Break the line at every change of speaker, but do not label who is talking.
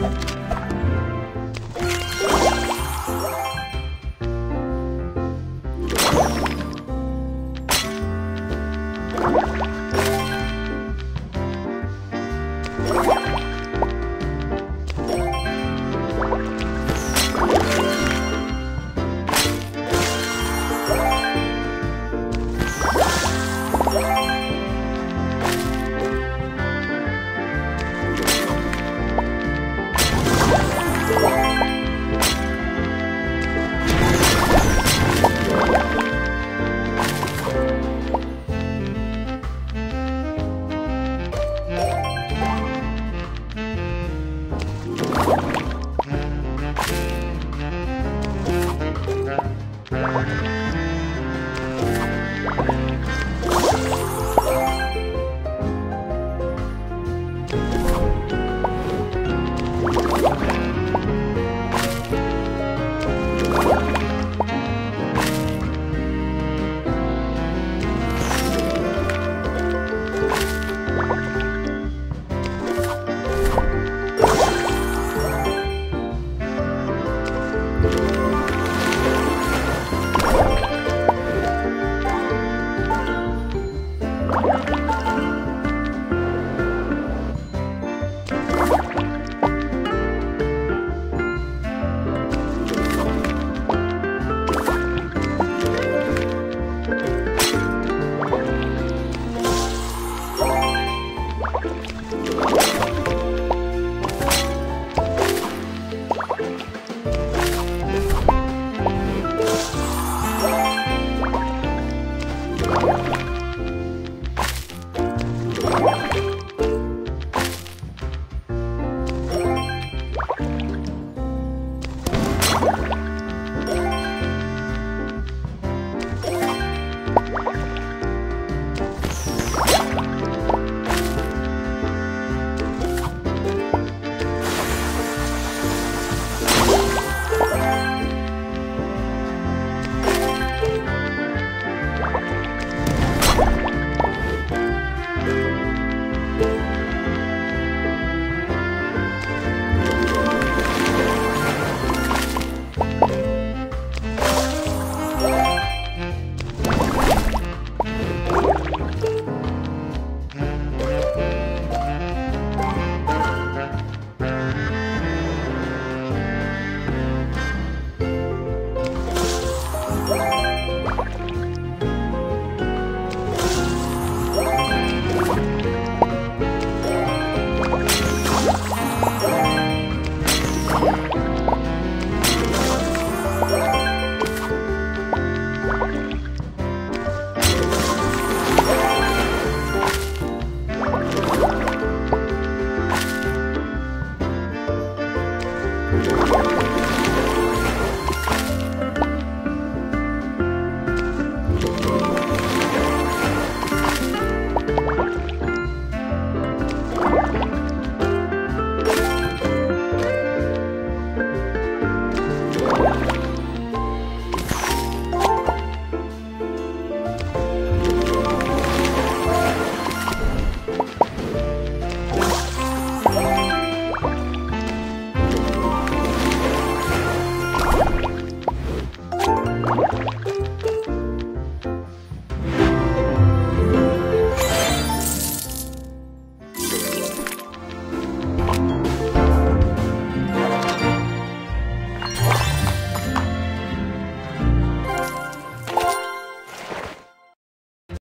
you you